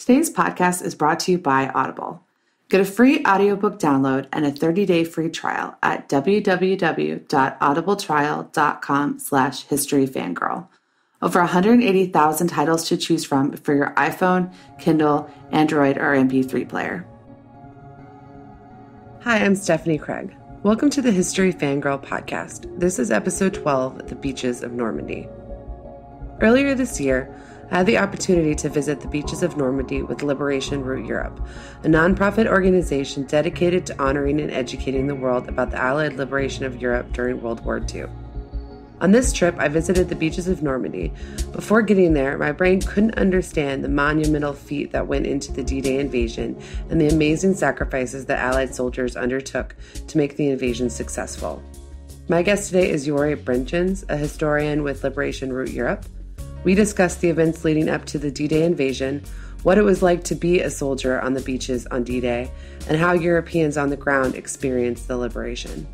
Today's podcast is brought to you by Audible. Get a free audiobook download and a 30-day free trial at www.audibletrial.com slash historyfangirl. Over 180,000 titles to choose from for your iPhone, Kindle, Android, or MP3 player. Hi, I'm Stephanie Craig. Welcome to the History Fangirl podcast. This is episode 12, The Beaches of Normandy. Earlier this year, had the opportunity to visit the beaches of Normandy with Liberation Route Europe, a nonprofit organization dedicated to honoring and educating the world about the Allied liberation of Europe during World War II. On this trip, I visited the beaches of Normandy. Before getting there, my brain couldn't understand the monumental feat that went into the D Day invasion and the amazing sacrifices that Allied soldiers undertook to make the invasion successful. My guest today is Jory Brentjens, a historian with Liberation Route Europe. We discussed the events leading up to the D Day invasion, what it was like to be a soldier on the beaches on D Day, and how Europeans on the ground experienced the liberation.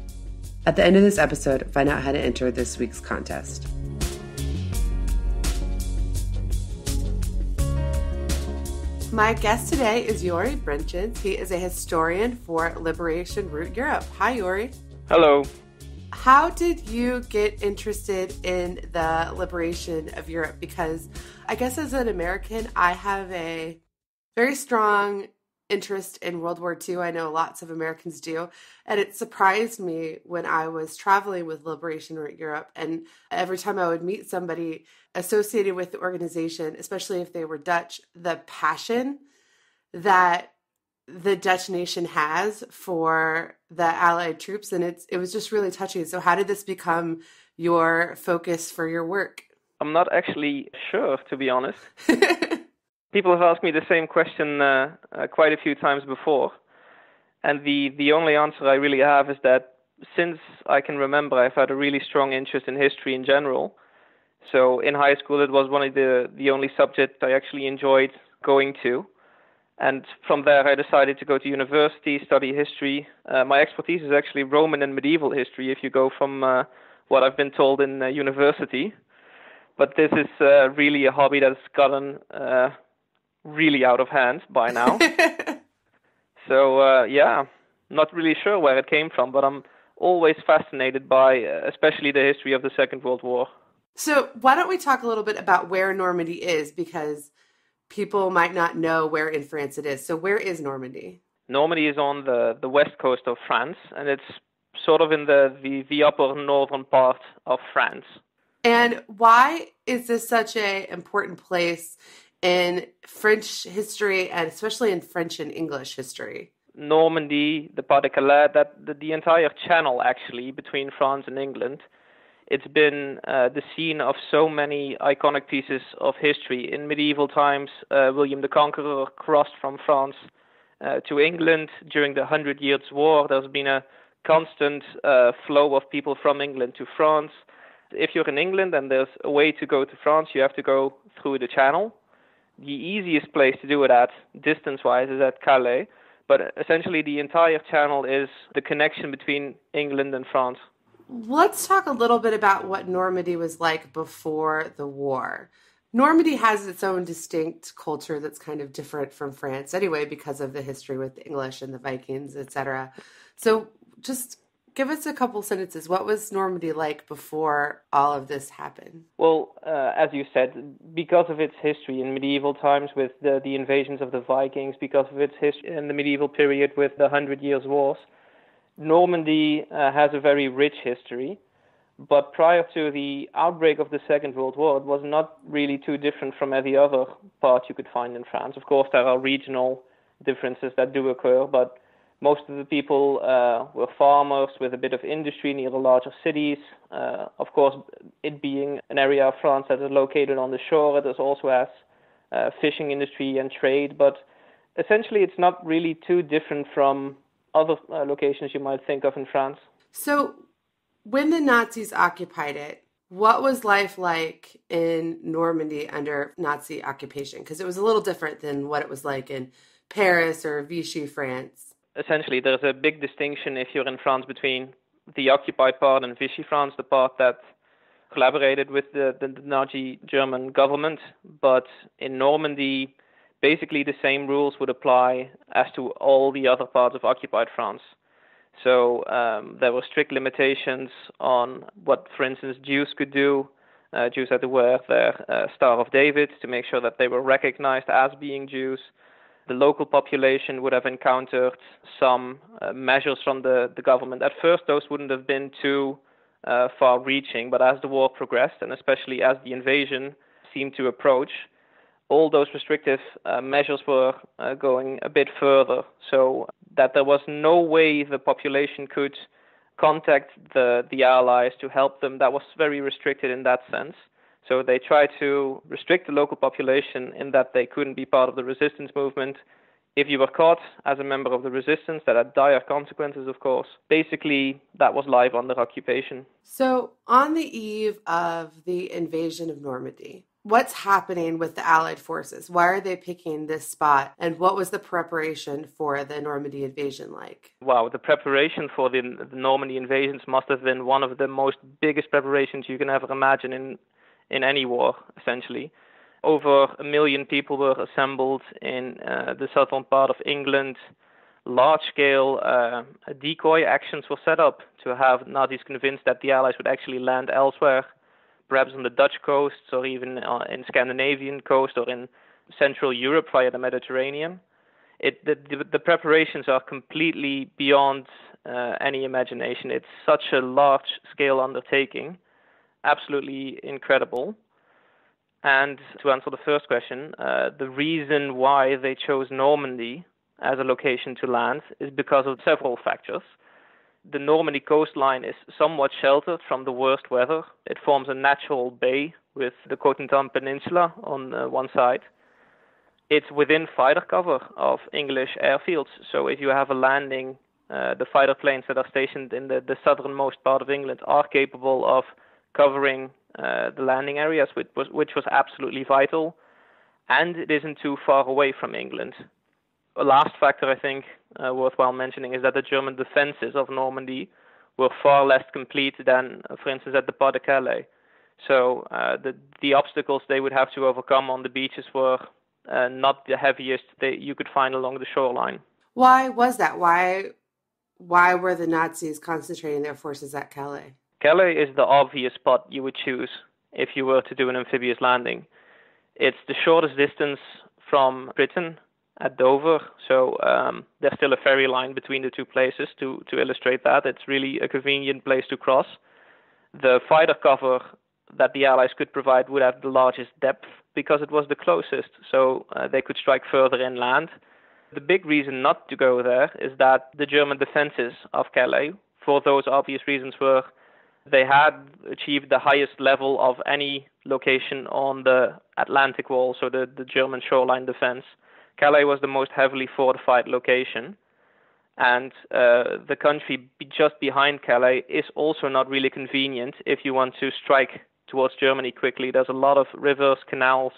At the end of this episode, find out how to enter this week's contest. My guest today is Jory Brentjens. He is a historian for Liberation Route Europe. Hi, Jory. Hello. How did you get interested in the liberation of Europe? Because I guess as an American, I have a very strong interest in World War II. I know lots of Americans do. And it surprised me when I was traveling with Liberation Europe. And every time I would meet somebody associated with the organization, especially if they were Dutch, the passion that the Dutch nation has for the Allied troops, and it's it was just really touching. So, how did this become your focus for your work? I'm not actually sure, to be honest. People have asked me the same question uh, uh, quite a few times before, and the the only answer I really have is that since I can remember, I've had a really strong interest in history in general. So in high school, it was one of the the only subjects I actually enjoyed going to and from there, I decided to go to university, study history. Uh, my expertise is actually Roman and medieval history, if you go from uh, what I've been told in uh, university. But this is uh, really a hobby that's gotten uh, really out of hand by now. so, uh, yeah, not really sure where it came from, but I'm always fascinated by, especially the history of the Second World War. So, why don't we talk a little bit about where Normandy is? Because people might not know where in France it is. So where is Normandy? Normandy is on the, the west coast of France, and it's sort of in the, the, the upper northern part of France. And why is this such an important place in French history, and especially in French and English history? Normandy, the Pas-de-Calais, that the, the entire channel actually between France and England it's been uh, the scene of so many iconic pieces of history. In medieval times, uh, William the Conqueror crossed from France uh, to England during the Hundred Years' War. There's been a constant uh, flow of people from England to France. If you're in England and there's a way to go to France, you have to go through the Channel. The easiest place to do it at, distance wise, is at Calais. But essentially, the entire channel is the connection between England and France. Let's talk a little bit about what Normandy was like before the war. Normandy has its own distinct culture that's kind of different from France anyway because of the history with the English and the Vikings, etc. So just give us a couple sentences. What was Normandy like before all of this happened? Well, uh, as you said, because of its history in medieval times with the, the invasions of the Vikings, because of its history in the medieval period with the Hundred Years' Wars, Normandy uh, has a very rich history, but prior to the outbreak of the Second World War, it was not really too different from every other part you could find in France. Of course, there are regional differences that do occur, but most of the people uh, were farmers with a bit of industry near the larger cities. Uh, of course, it being an area of France that is located on the shore, it also has uh, fishing industry and trade, but essentially it's not really too different from other uh, locations you might think of in France. So, when the Nazis occupied it, what was life like in Normandy under Nazi occupation? Because it was a little different than what it was like in Paris or Vichy France. Essentially, there's a big distinction if you're in France between the occupied part and Vichy France, the part that collaborated with the, the, the Nazi German government. But in Normandy, basically the same rules would apply as to all the other parts of occupied France. So um, there were strict limitations on what, for instance, Jews could do. Uh, Jews had to wear their uh, Star of David to make sure that they were recognized as being Jews. The local population would have encountered some uh, measures from the, the government. At first, those wouldn't have been too uh, far reaching, but as the war progressed, and especially as the invasion seemed to approach, all those restrictive uh, measures were uh, going a bit further. So that there was no way the population could contact the, the allies to help them, that was very restricted in that sense. So they tried to restrict the local population in that they couldn't be part of the resistance movement. If you were caught as a member of the resistance, that had dire consequences, of course. Basically, that was life under occupation. So, on the eve of the invasion of Normandy, what's happening with the Allied forces? Why are they picking this spot? And what was the preparation for the Normandy invasion like? Wow, the preparation for the, the Normandy invasions must have been one of the most biggest preparations you can ever imagine in in any war, essentially. Over a million people were assembled in uh, the southern part of England. Large scale uh, decoy actions were set up to have Nazis convinced that the Allies would actually land elsewhere perhaps on the Dutch coasts or even uh, in Scandinavian coast or in Central Europe via the Mediterranean. It, the, the, the preparations are completely beyond uh, any imagination. It's such a large scale undertaking, absolutely incredible. And to answer the first question, uh, the reason why they chose Normandy as a location to land is because of several factors the Normandy coastline is somewhat sheltered from the worst weather. It forms a natural bay with the Cotentin Peninsula on uh, one side. It's within fighter cover of English airfields, so if you have a landing, uh, the fighter planes that are stationed in the, the southernmost part of England are capable of covering uh, the landing areas, which was, which was absolutely vital. And it isn't too far away from England last factor I think uh, worthwhile mentioning is that the German defenses of Normandy were far less complete than, uh, for instance, at the Pas de Calais. So uh, the the obstacles they would have to overcome on the beaches were uh, not the heaviest that you could find along the shoreline. Why was that? Why why were the Nazis concentrating their forces at Calais? Calais is the obvious spot you would choose if you were to do an amphibious landing. It's the shortest distance from Britain at Dover. So um, there's still a ferry line between the two places to, to illustrate that. It's really a convenient place to cross. The fighter cover that the Allies could provide would have the largest depth because it was the closest, so uh, they could strike further inland. The big reason not to go there is that the German defenses of Calais, for those obvious reasons, were they had achieved the highest level of any location on the Atlantic wall, so the, the German shoreline defense. Calais was the most heavily fortified location, and uh, the country just behind Calais is also not really convenient if you want to strike towards Germany quickly. There's a lot of rivers, canals,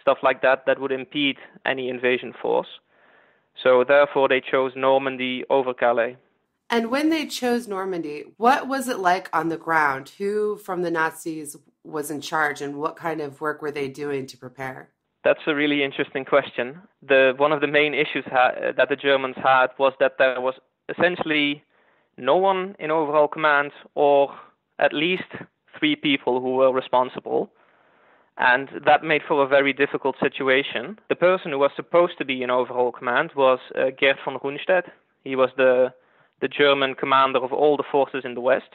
stuff like that that would impede any invasion force. So therefore, they chose Normandy over Calais. And when they chose Normandy, what was it like on the ground? Who from the Nazis was in charge, and what kind of work were they doing to prepare? That's a really interesting question. The one of the main issues ha- that the Germans had was that there was essentially no one in overall command, or at least three people who were responsible, and that made for a very difficult situation. The person who was supposed to be in overall command was uh, Gerd von Rundstedt. He was the the German commander of all the forces in the West.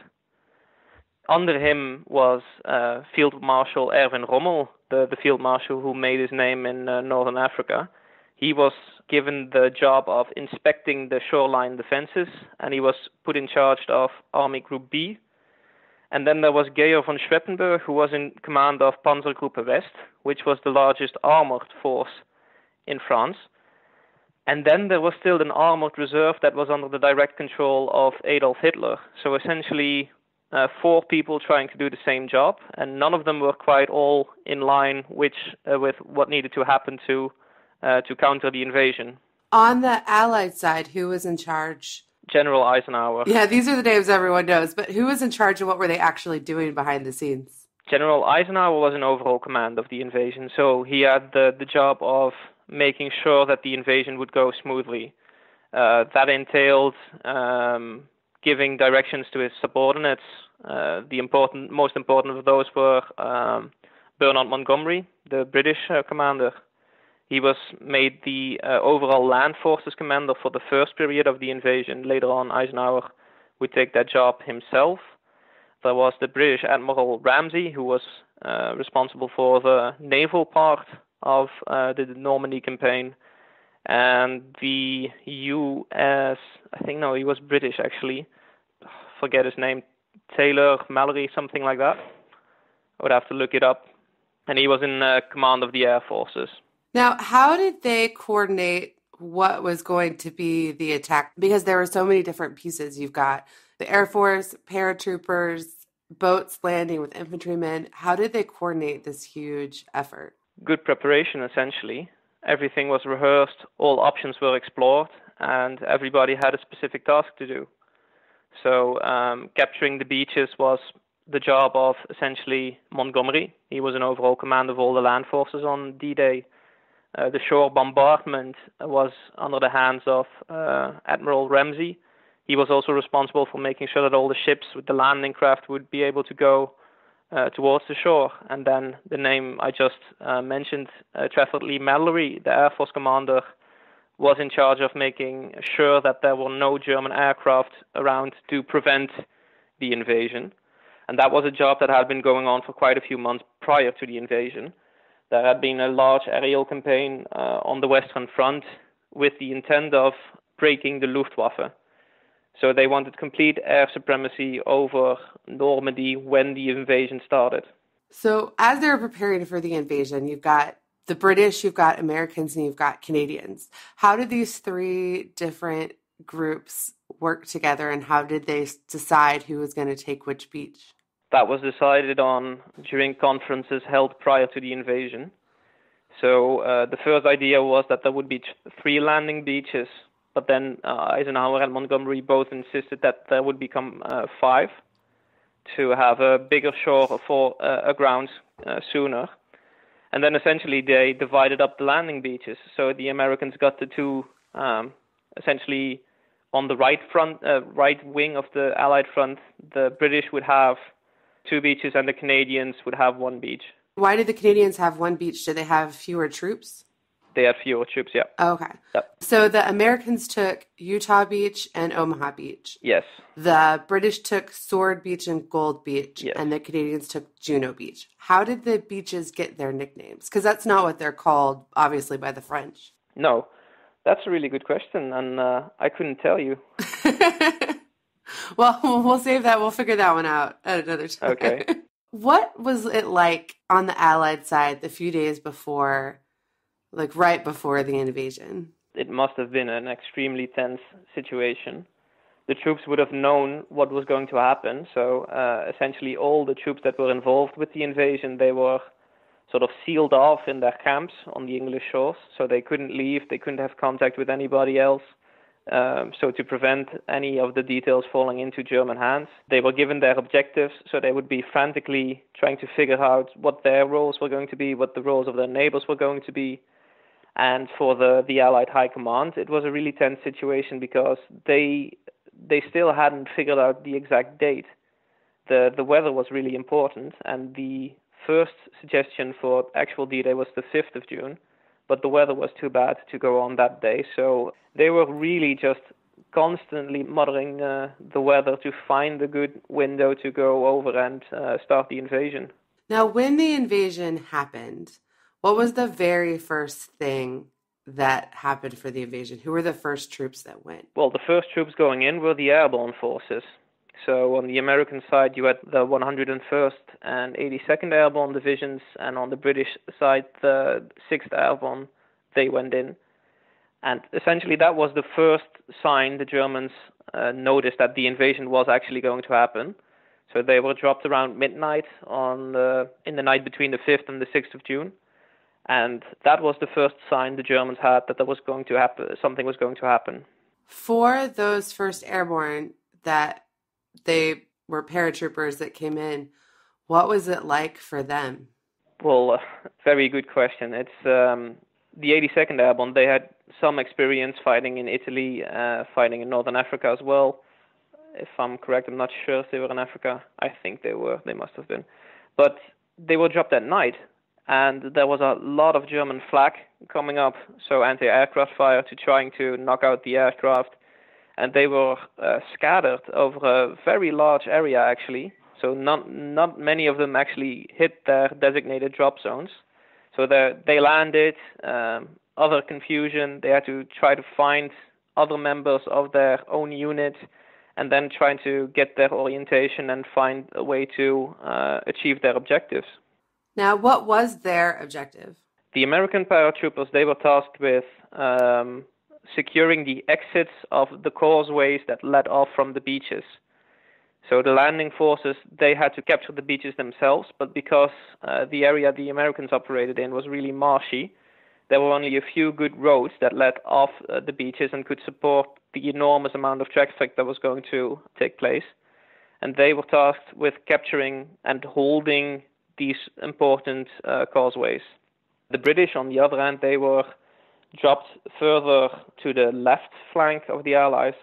Under him was uh, Field Marshal Erwin Rommel, the, the field marshal who made his name in uh, northern Africa. He was given the job of inspecting the shoreline defenses, and he was put in charge of Army Group B. And then there was Geyr von Schweppenburg, who was in command of Panzergruppe West, which was the largest armored force in France. And then there was still an armored reserve that was under the direct control of Adolf Hitler. So essentially, uh, four people trying to do the same job, and none of them were quite all in line which, uh, with what needed to happen to uh, to counter the invasion. On the Allied side, who was in charge? General Eisenhower. Yeah, these are the names everyone knows, but who was in charge and what were they actually doing behind the scenes? General Eisenhower was in overall command of the invasion, so he had the, the job of making sure that the invasion would go smoothly. Uh, that entailed um, giving directions to his subordinates. Uh, the important, most important of those were um, Bernard Montgomery, the British uh, commander. He was made the uh, overall land forces commander for the first period of the invasion. Later on, Eisenhower would take that job himself. There was the British Admiral Ramsay, who was uh, responsible for the naval part of uh, the Normandy campaign and the U.S. I think no, he was British actually. Forget his name, Taylor Mallory, something like that. I would have to look it up. And he was in uh, command of the air forces. Now, how did they coordinate what was going to be the attack? Because there were so many different pieces. You've got the Air Force, paratroopers, boats landing with infantrymen. How did they coordinate this huge effort? Good preparation, essentially everything was rehearsed, all options were explored, and everybody had a specific task to do. So um, capturing the beaches was the job of essentially Montgomery. He was an overall command of all the land forces on D-Day. Uh, the shore bombardment was under the hands of uh, Admiral Ramsay. He was also responsible for making sure that all the ships with the landing craft would be able to go uh, towards the shore. And then the name I just uh, mentioned, uh, Trafford Leigh-Mallory, the Air Force commander, was in charge of making sure that there were no German aircraft around to prevent the invasion. And that was a job that had been going on for quite a few months prior to the invasion. There had been a large aerial campaign uh, on the Western Front with the intent of breaking the Luftwaffe. So they wanted complete air supremacy over Normandy when the invasion started. So as they're preparing for the invasion, you've got the British, you've got Americans, and you've got Canadians. How did these three different groups work together, and how did they decide who was going to take which beach? That was decided on during conferences held prior to the invasion. So uh, the first idea was that there would be three landing beaches but then uh, Eisenhower and Montgomery both insisted that there would become uh, five to have a bigger shore for uh, ground uh, sooner. And then essentially they divided up the landing beaches. So the Americans got the two um, essentially on the right front, uh, right wing of the Allied front. The British would have two beaches, and the Canadians would have one beach. Why did the Canadians have one beach? Did they have fewer troops? They had fewer troops, yeah. Okay. Yep. So the Americans took Utah Beach and Omaha Beach. Yes. The British took Sword Beach and Gold Beach, yes. and the Canadians took Juno Beach. How did the beaches get their nicknames? Because that's not what they're called, obviously, by the French. No, that's a really good question, and uh, I couldn't tell you. well, we'll save that. We'll figure that one out at another time. Okay. what was it like on the Allied side the few days before? Like right before the invasion? It must have been an extremely tense situation. The troops would have known what was going to happen. So uh, essentially, all the troops that were involved with the invasion, they were sort of sealed off in their camps on the English shores. So they couldn't leave. They couldn't have contact with anybody else. Um, so to prevent any of the details falling into German hands, they were given their objectives. So they would be frantically trying to figure out what their roles were going to be, what the roles of their neighbors were going to be, and for the, the Allied High Command, it was a really tense situation because they they still hadn't figured out the exact date. The the weather was really important, and the first suggestion for actual D-Day was the 5th of June, but the weather was too bad to go on that day, so they were really just constantly monitoring uh, the weather to find a good window to go over and uh, start the invasion. Now, when the invasion happened, what was the very first thing that happened for the invasion? Who were the first troops that went? Well, the first troops going in were the airborne forces. So on the American side, you had the 101st and 82nd Airborne divisions, and on the British side, the 6th Airborne. They went in, and essentially that was the first sign the Germans uh, noticed that the invasion was actually going to happen. So they were dropped around midnight on the, in the night between the 5th and the 6th of June and that was the first sign the Germans had that there was going to happen, something was going to happen. For those first airborne that they were paratroopers that came in, what was it like for them? Well, uh, very good question. It's um, the 82nd Airborne, they had some experience fighting in Italy, uh, fighting in Northern Africa as well. If I'm correct, I'm not sure if they were in Africa. I think they were. They must have been. But they were dropped at night, and there was a lot of German flak coming up, so anti-aircraft fire to trying to knock out the aircraft, and they were uh, scattered over a very large area actually. So not not many of them actually hit their designated drop zones. So they landed. Um, other confusion. They had to try to find other members of their own unit, and then trying to get their orientation and find a way to uh, achieve their objectives. Now, what was their objective? The American paratroopers they were tasked with um, securing the exits of the causeways that led off from the beaches. So the landing forces they had to capture the beaches themselves, but because uh, the area the Americans operated in was really marshy, there were only a few good roads that led off uh, the beaches and could support the enormous amount of traffic that was going to take place. And they were tasked with capturing and holding these important uh, causeways. The British, on the other hand, they were dropped further to the left flank of the Allies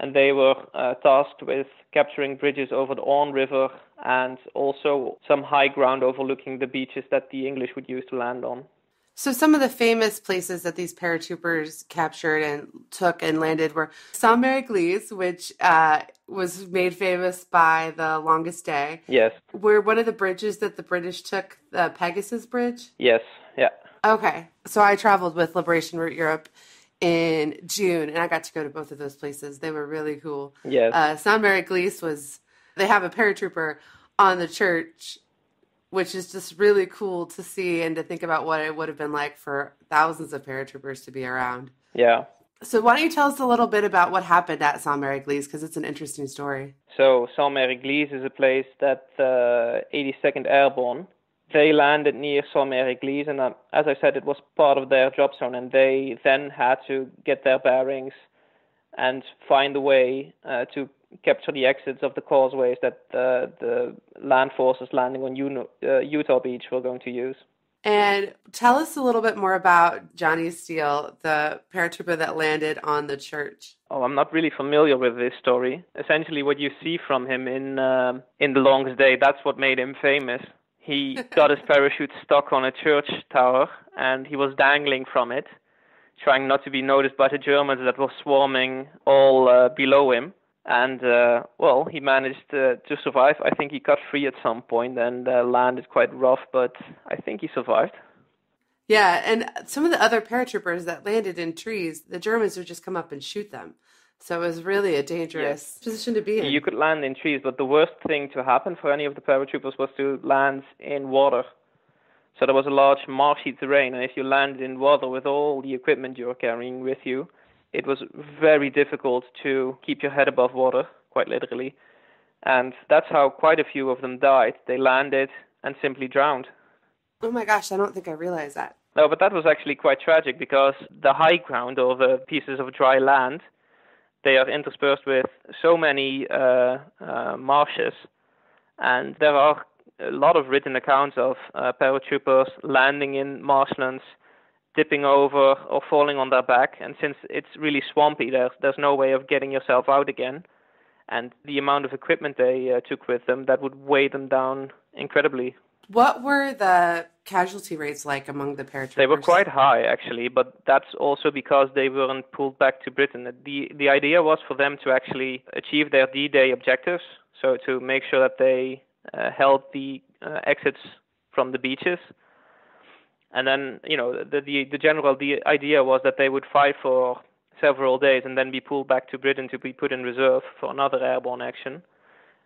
and they were uh, tasked with capturing bridges over the Orne River and also some high ground overlooking the beaches that the English would use to land on. So, some of the famous places that these paratroopers captured and took and landed were Saint Mary which uh, was made famous by the longest day. Yes. Were one of the bridges that the British took the Pegasus Bridge? Yes, yeah. Okay. So, I traveled with Liberation Route Europe in June, and I got to go to both of those places. They were really cool. Yes. Uh, Saint Mary was, they have a paratrooper on the church, which is just really cool to see and to think about what it would have been like for thousands of paratroopers to be around. Yeah. So why don't you tell us a little bit about what happened at Saint Mary because it's an interesting story. So Saint Mary is a place that uh, 82nd Airborne they landed near Sainte-Mère-Église, and uh, as I said, it was part of their job zone, and they then had to get their bearings and find a way uh, to capture the exits of the causeways that uh, the land forces landing on Uno, uh, Utah Beach were going to use. And tell us a little bit more about Johnny Steele, the paratrooper that landed on the church. Oh, I'm not really familiar with this story. Essentially, what you see from him in um, in the longest day, that's what made him famous he got his parachute stuck on a church tower and he was dangling from it, trying not to be noticed by the Germans that were swarming all uh, below him. And uh, well, he managed uh, to survive. I think he got free at some point and uh, landed quite rough, but I think he survived. Yeah, and some of the other paratroopers that landed in trees, the Germans would just come up and shoot them. So it was really a dangerous yes. position to be in. You could land in trees, but the worst thing to happen for any of the paratroopers was to land in water. So there was a large marshy terrain, and if you landed in water with all the equipment you were carrying with you, it was very difficult to keep your head above water, quite literally. And that's how quite a few of them died. They landed and simply drowned. Oh my gosh, I don't think I realized that. No, but that was actually quite tragic because the high ground or the pieces of dry land they are interspersed with so many uh, uh, marshes, and there are a lot of written accounts of uh, paratroopers landing in marshlands, tipping over or falling on their back. And since it's really swampy, there's there's no way of getting yourself out again. And the amount of equipment they uh, took with them that would weigh them down incredibly. What were the casualty rates like among the paratroopers? They were quite high, actually, but that's also because they weren't pulled back to Britain. The the idea was for them to actually achieve their D-Day objectives, so to make sure that they uh, held the uh, exits from the beaches. And then, you know, the, the the general the idea was that they would fight for several days and then be pulled back to Britain to be put in reserve for another airborne action.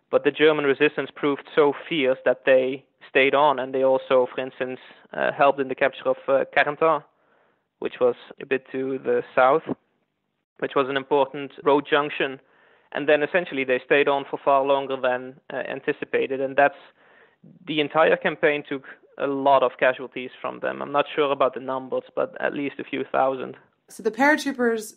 But the German resistance proved so fierce that they stayed on, and they also, for instance, uh, helped in the capture of uh, Carentan, which was a bit to the south, which was an important road junction. And then essentially they stayed on for far longer than uh, anticipated, and that's the entire campaign took a lot of casualties from them. I'm not sure about the numbers, but at least a few thousand. So the paratroopers,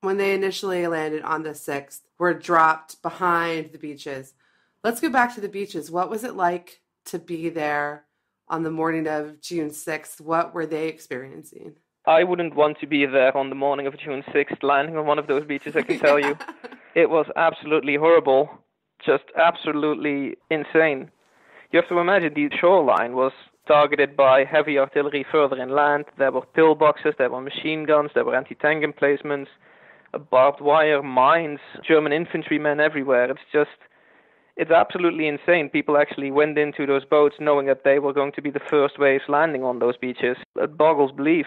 when they initially landed on the 6th, were dropped behind the beaches. Let's go back to the beaches. What was it like to be there on the morning of June 6th, what were they experiencing? I wouldn't want to be there on the morning of June 6th landing on one of those beaches, I can tell you. It was absolutely horrible, just absolutely insane. You have to imagine the shoreline was targeted by heavy artillery further inland. There were pillboxes, there were machine guns, there were anti tank emplacements, barbed wire, mines, German infantrymen everywhere. It's just, it's absolutely insane. People actually went into those boats knowing that they were going to be the first waves landing on those beaches. It boggles belief.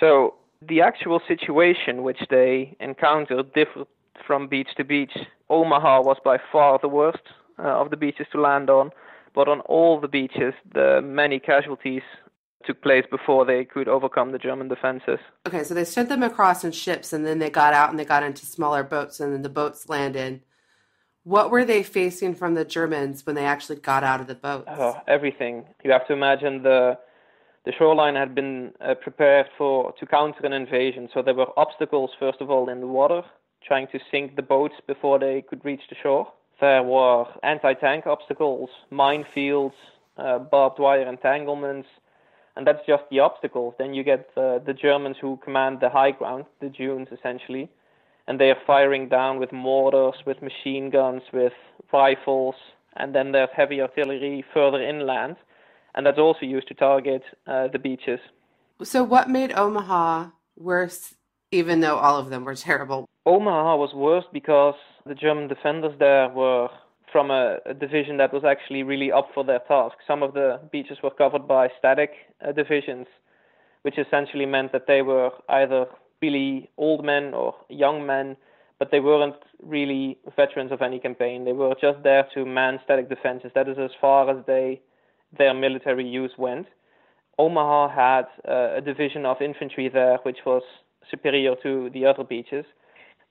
So the actual situation which they encountered differed from beach to beach. Omaha was by far the worst uh, of the beaches to land on, but on all the beaches, the many casualties took place before they could overcome the German defenses. Okay, so they sent them across in ships and then they got out and they got into smaller boats and then the boats landed. What were they facing from the Germans when they actually got out of the boats? Oh, everything. You have to imagine the the shoreline had been uh, prepared for to counter an invasion. So there were obstacles, first of all, in the water, trying to sink the boats before they could reach the shore. There were anti-tank obstacles, minefields, uh, barbed wire entanglements, and that's just the obstacles. Then you get uh, the Germans who command the high ground, the dunes essentially, and they are firing down with mortars, with machine guns, with rifles, and then there's heavy artillery further inland and that's also used to target uh, the beaches. So, what made Omaha worse, even though all of them were terrible? Omaha was worse because the German defenders there were from a, a division that was actually really up for their task. Some of the beaches were covered by static uh, divisions, which essentially meant that they were either really old men or young men, but they weren't really veterans of any campaign. They were just there to man static defenses. That is as far as they their military use went. Omaha had uh, a division of infantry there which was superior to the other beaches.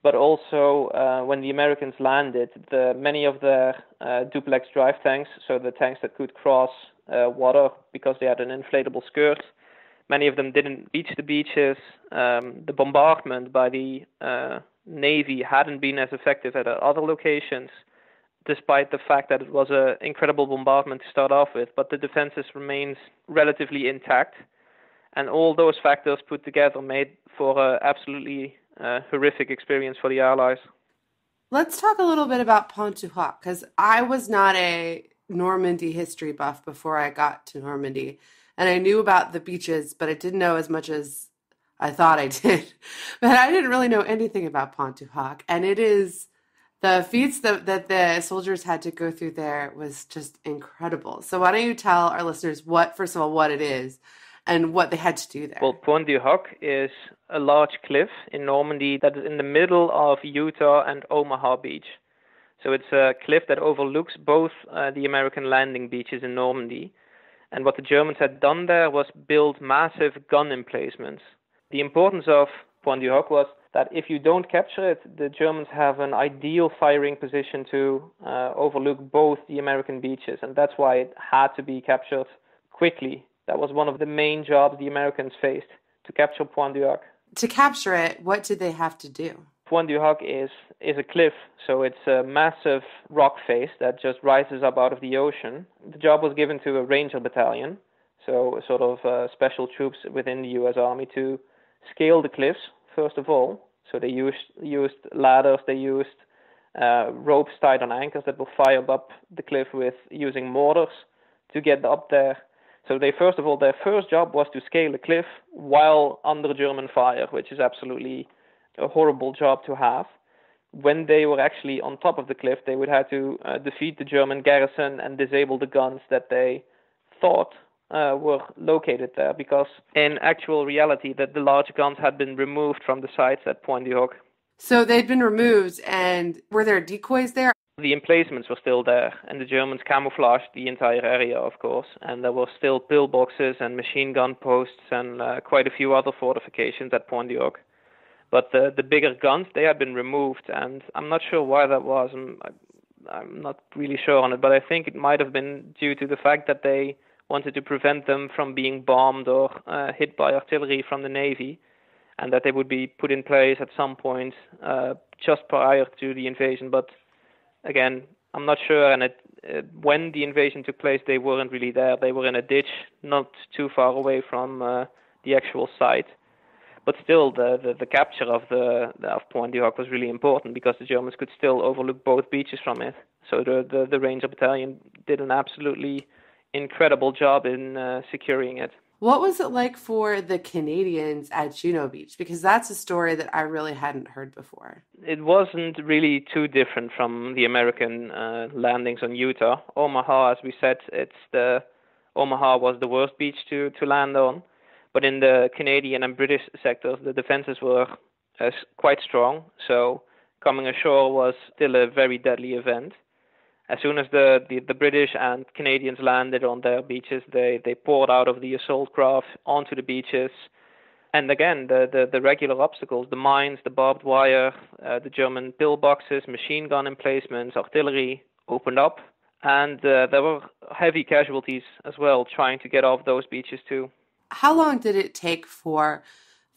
But also, uh, when the Americans landed, the, many of their uh, duplex drive tanks, so the tanks that could cross uh, water because they had an inflatable skirt, many of them didn't reach the beaches. Um, the bombardment by the uh, Navy hadn't been as effective at other locations despite the fact that it was an incredible bombardment to start off with, but the defenses remained relatively intact. And all those factors put together made for an absolutely uh, horrific experience for the Allies. Let's talk a little bit about Pointe du Hoc, because I was not a Normandy history buff before I got to Normandy. And I knew about the beaches, but I didn't know as much as I thought I did. but I didn't really know anything about Pointe du Hoc. And it is the feats that, that the soldiers had to go through there was just incredible. So why don't you tell our listeners what, first of all, what it is and what they had to do there? Well, Pointe du Hoc is a large cliff in Normandy that is in the middle of Utah and Omaha Beach. So it's a cliff that overlooks both uh, the American landing beaches in Normandy. And what the Germans had done there was build massive gun emplacements. The importance of Pointe du Hoc was that if you don't capture it, the Germans have an ideal firing position to uh, overlook both the American beaches, and that's why it had to be captured quickly. That was one of the main jobs the Americans faced to capture Pointe du Hoc. To capture it, what did they have to do? Pointe du Hoc is is a cliff, so it's a massive rock face that just rises up out of the ocean. The job was given to a ranger battalion, so sort of uh, special troops within the U.S. Army to scale the cliffs first of all. So they used used ladders, they used uh, ropes tied on anchors that were fired up the cliff with using mortars to get up there. So they first of all their first job was to scale the cliff while under German fire, which is absolutely a horrible job to have. When they were actually on top of the cliff, they would have to uh, defeat the German garrison and disable the guns that they thought uh, were located there because in actual reality that the large guns had been removed from the sites at Pointe du Hoc. So they'd been removed and were there decoys there? The emplacements were still there and the Germans camouflaged the entire area of course and there were still pillboxes and machine gun posts and uh, quite a few other fortifications at du But the the bigger guns they had been removed and I'm not sure why that was. I'm, I'm not really sure on it, but I think it might have been due to the fact that they wanted to prevent them from being bombed or uh, hit by artillery from the Navy, and that they would be put in place at some point uh, just prior to the invasion. But again, I'm not sure. And it, uh, when the invasion took place, they weren't really there. They were in a ditch not too far away from uh, the actual site. But still, the, the, the capture of the, of Pointe du Hoc was really important because the Germans could still overlook both beaches from it. So the the, the Ranger Battalion did an absolutely incredible job in uh, securing it. What was it like for the Canadians at Juno Beach? Because that's a story that I really hadn't heard before. It wasn't really too different from the American uh, landings on Utah. Omaha, as we said, it's the Omaha was the worst beach to to land on, but in the Canadian and British sectors, the defenses were uh, quite strong. So coming ashore was still a very deadly event as soon as the, the, the, British and Canadians landed on their beaches, they, they poured out of the assault craft onto the beaches. And again, the, the, the regular obstacles, the mines, the barbed wire, uh, the German pillboxes, machine gun emplacements, artillery opened up. And uh, there were heavy casualties as well trying to get off those beaches too. How long did it take for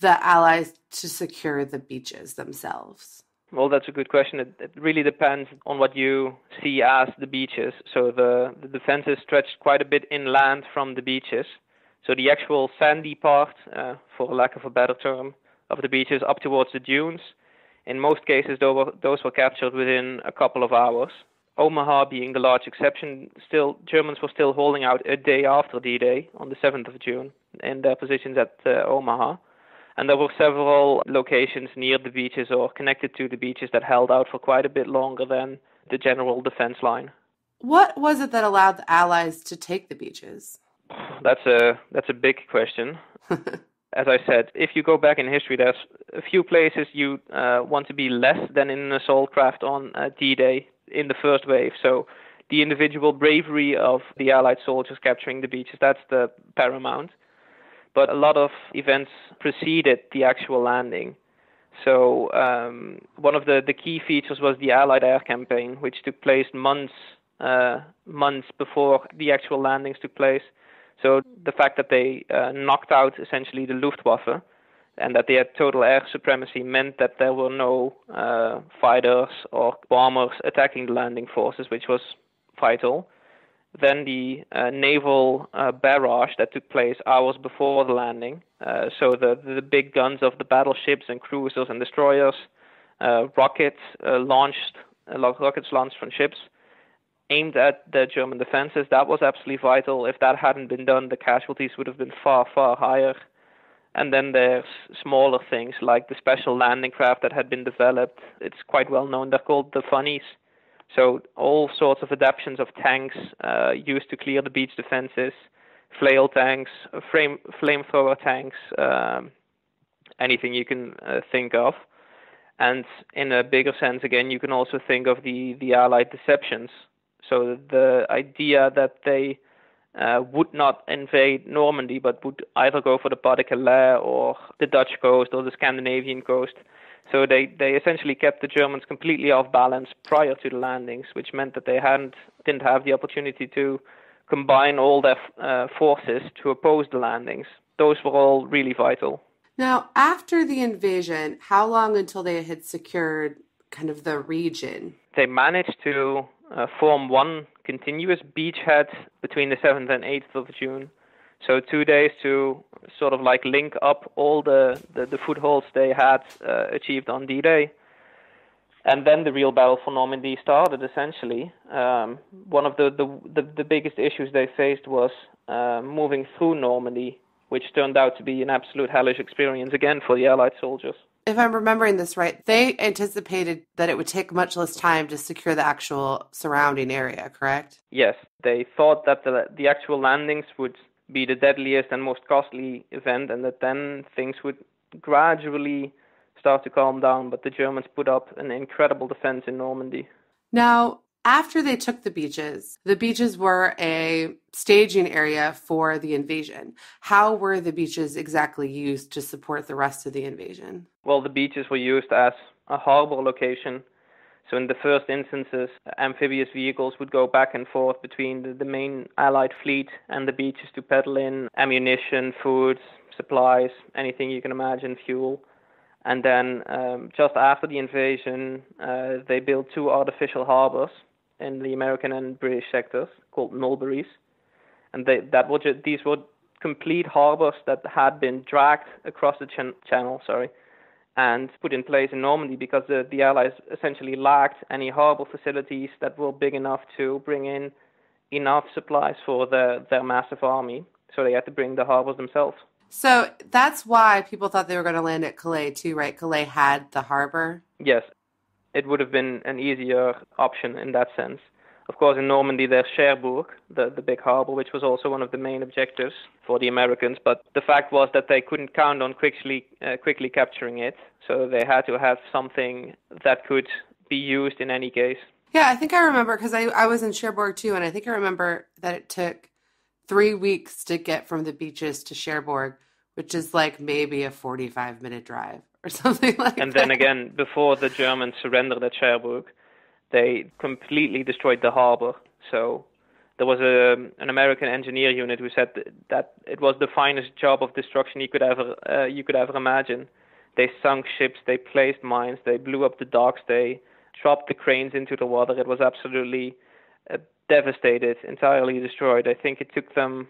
the Allies to secure the beaches themselves? Well, that's a good question. It, it, really depends on what you see as the beaches. So the, the defenses stretched quite a bit inland from the beaches. So the actual sandy part, uh, for lack of a better term, of the beaches up towards the dunes, in most cases those were, those were captured within a couple of hours. Omaha being the large exception, still Germans were still holding out a day after D-Day on the 7th of June in their positions at uh, Omaha and there were several locations near the beaches or connected to the beaches that held out for quite a bit longer than the general defense line. What was it that allowed the Allies to take the beaches? That's a that's a big question. As I said, if you go back in history, there's a few places you uh, want to be less than in an assault craft on uh, D-Day in the first wave. So the individual bravery of the Allied soldiers capturing the beaches, that's the paramount but a lot of events preceded the actual landing. So um, one of the, the key features was the Allied air campaign, which took place months uh, months before the actual landings took place. So the fact that they uh, knocked out essentially the Luftwaffe and that they had total air supremacy meant that there were no uh, fighters or bombers attacking the landing forces, which was vital then the uh, naval uh, barrage that took place hours before the landing. Uh, so the the big guns of the battleships and cruisers and destroyers, uh, rockets uh, launched, uh, rockets launched from ships, aimed at the German defenses. That was absolutely vital. If that hadn't been done, the casualties would have been far far higher. And then there's smaller things like the special landing craft that had been developed. It's quite well known. They're called the funnies so all sorts of adaptations of tanks uh, used to clear the beach defenses, flail tanks, frame, flamethrower tanks, um, anything you can uh, think of. And in a bigger sense, again, you can also think of the, the Allied deceptions. So the idea that they uh, would not invade Normandy, but would either go for the Pas-de-Calais or the Dutch coast or the Scandinavian coast so they, they essentially kept the Germans completely off balance prior to the landings, which meant that they hadn't didn't have the opportunity to combine all their uh, forces to oppose the landings. Those were all really vital. Now, after the invasion, how long until they had secured kind of the region? They managed to uh, form one continuous beachhead between the 7th and 8th of June so two days to sort of like link up all the, the, the footholds they had uh, achieved on D-Day. And then the real battle for Normandy started. Essentially, um, one of the, the, the the biggest issues they faced was uh, moving through Normandy, which turned out to be an absolute hellish experience again for the Allied soldiers. If I'm remembering this right, they anticipated that it would take much less time to secure the actual surrounding area. Correct? Yes, they thought that the the actual landings would be the deadliest and most costly event, and that then things would gradually start to calm down. But the Germans put up an incredible defense in Normandy. Now, after they took the beaches, the beaches were a staging area for the invasion. How were the beaches exactly used to support the rest of the invasion? Well, the beaches were used as a harbor location so in the first instances, amphibious vehicles would go back and forth between the, the main Allied fleet and the beaches to peddle in ammunition, food, supplies, anything you can imagine, fuel. And then um, just after the invasion, uh, they built two artificial harbors in the American and British sectors called mulberries. And they, that these were complete harbors that had been dragged across the ch- channel, sorry, and put in place in Normandy because the, the Allies essentially lacked any harbor facilities that were big enough to bring in enough supplies for the, their massive army. So they had to bring the harbors themselves. So that's why people thought they were going to land at Calais too, right? Calais had the harbor. Yes, it would have been an easier option in that sense. Of course, in Normandy, there's Cherbourg, the, the big harbor, which was also one of the main objectives for the Americans. But the fact was that they couldn't count on quickly, uh, quickly capturing it. So they had to have something that could be used in any case. Yeah, I think I remember because I, I was in Cherbourg too. And I think I remember that it took three weeks to get from the beaches to Cherbourg, which is like maybe a 45 minute drive or something like and that. And then again, before the Germans surrendered at Cherbourg, they completely destroyed the harbor. So there was a, an American engineer unit who said that it was the finest job of destruction you could ever uh, you could ever imagine. They sunk ships, they placed mines, they blew up the docks, they dropped the cranes into the water. It was absolutely uh, devastated, entirely destroyed. I think it took them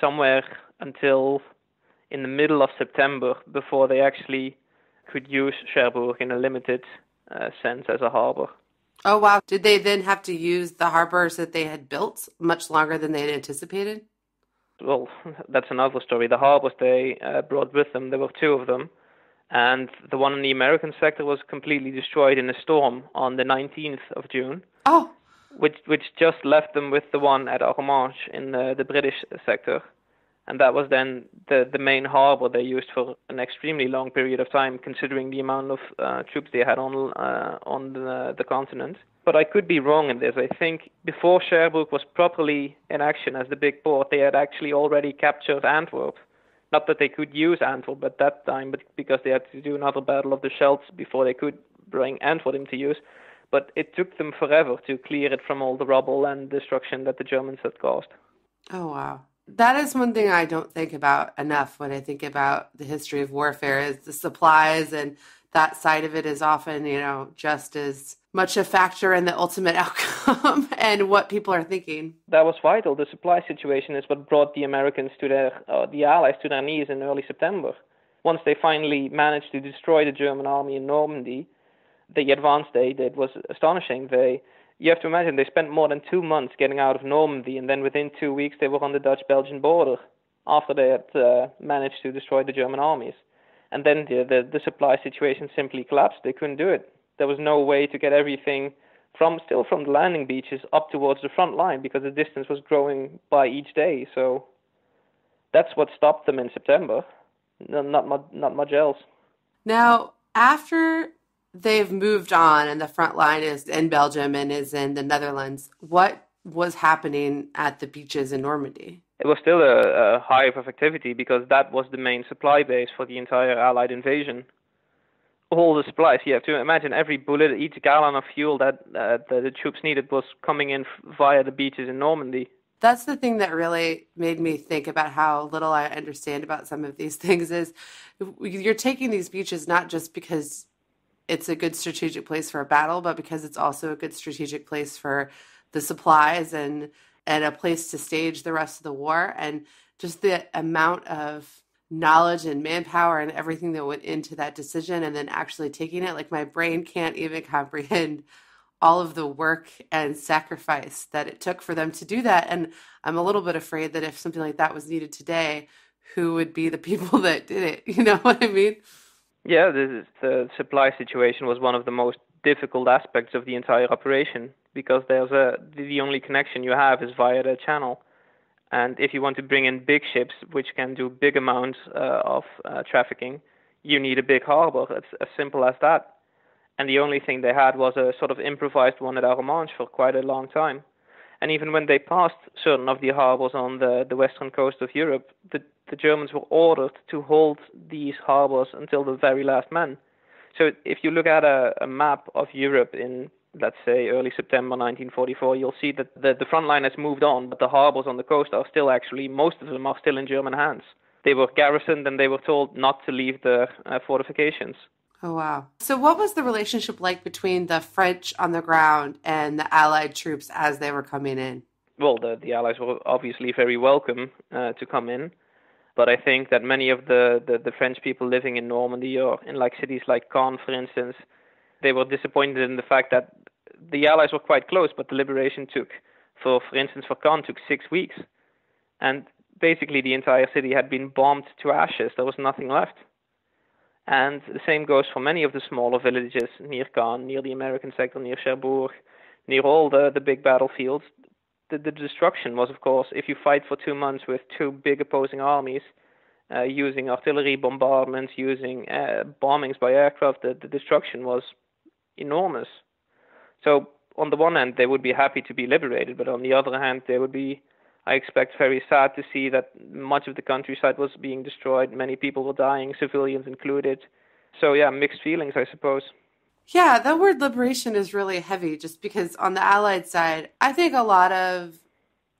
somewhere until in the middle of September before they actually could use Cherbourg in a limited uh, sense as a harbor. Oh, wow. Did they then have to use the harbors that they had built much longer than they had anticipated? Well, that's another story. The harbors they uh, brought with them, there were two of them, and the one in the American sector was completely destroyed in a storm on the 19th of June. Oh. Which which just left them with the one at Arromanches in the, the British sector and that was then the the main harbor they used for an extremely long period of time, considering the amount of uh, troops they had on uh, on the, the continent. But I could be wrong in this. I think before Cherbourg was properly in action as the big port, they had actually already captured Antwerp. Not that they could use Antwerp at that time, but because they had to do another battle of the Scheldt before they could bring Antwerp into use. But it took them forever to clear it from all the rubble and destruction that the Germans had caused. Oh wow that is one thing I don't think about enough when I think about the history of warfare is the supplies and that side of it is often, you know, just as much a factor in the ultimate outcome and what people are thinking. That was vital. The supply situation is what brought the Americans to their, uh, the Allies to their knees in early September. Once they finally managed to destroy the German army in Normandy, the advance they did was astonishing. They you have to imagine they spent more than two months getting out of Normandy, and then within two weeks they were on the Dutch-Belgian border after they had uh, managed to destroy the German armies. And then the, the, the supply situation simply collapsed. They couldn't do it. There was no way to get everything from still from the landing beaches up towards the front line because the distance was growing by each day. So that's what stopped them in September. No, not not much else. Now, after they've moved on and the front line is in Belgium and is in the Netherlands. What was happening at the beaches in Normandy? It was still a, a hive of activity because that was the main supply base for the entire Allied invasion. All the supplies, you have to imagine every bullet, each gallon of fuel that, uh, that the troops needed was coming in via the beaches in Normandy. That's the thing that really made me think about how little I understand about some of these things is you're taking these beaches not just because it's a good strategic place for a battle, but because it's also a good strategic place for the supplies and and a place to stage the rest of the war. And just the amount of knowledge and manpower and everything that went into that decision and then actually taking it like my brain can't even comprehend all of the work and sacrifice that it took for them to do that. And i'm a little bit afraid that if something like that was needed today who would be the people that did it? You know what i mean yeah, the, the supply situation was one of the most difficult aspects of the entire operation because there's a the only connection you have is via the channel, and if you want to bring in big ships which can do big amounts uh, of uh, trafficking, you need a big harbor. It's as simple as that. And the only thing they had was a sort of improvised one at Arromanches for quite a long time. And even when they passed certain of the harbors on the, the western coast of Europe, the, the Germans were ordered to hold these harbors until the very last man. So if you look at a, a map of Europe in, let's say, early September 1944, you'll see that the, the front line has moved on, but the harbors on the coast are still actually, most of them are still in German hands. They were garrisoned and they were told not to leave the uh, fortifications. Oh, wow. So, what was the relationship like between the French on the ground and the Allied troops as they were coming in? Well, the, the Allies were obviously very welcome uh, to come in. But I think that many of the, the, the French people living in Normandy or in like cities like Caen, for instance, they were disappointed in the fact that the Allies were quite close, but the liberation took, for for instance, for Caen took six weeks, and basically the entire city had been bombed to ashes. There was nothing left. And the same goes for many of the smaller villages near Caen, near the American sector, near Cherbourg, near all the, the big battlefields. The, the destruction was, of course, if you fight for two months with two big opposing armies, uh, using artillery bombardments, using uh, bombings by aircraft, the, the destruction was enormous. So, on the one hand, they would be happy to be liberated, but on the other hand, they would be I expect very sad to see that much of the countryside was being destroyed. Many people were dying, civilians included. So yeah, mixed feelings, I suppose. Yeah, that word liberation is really heavy just because on the Allied side, I think a lot of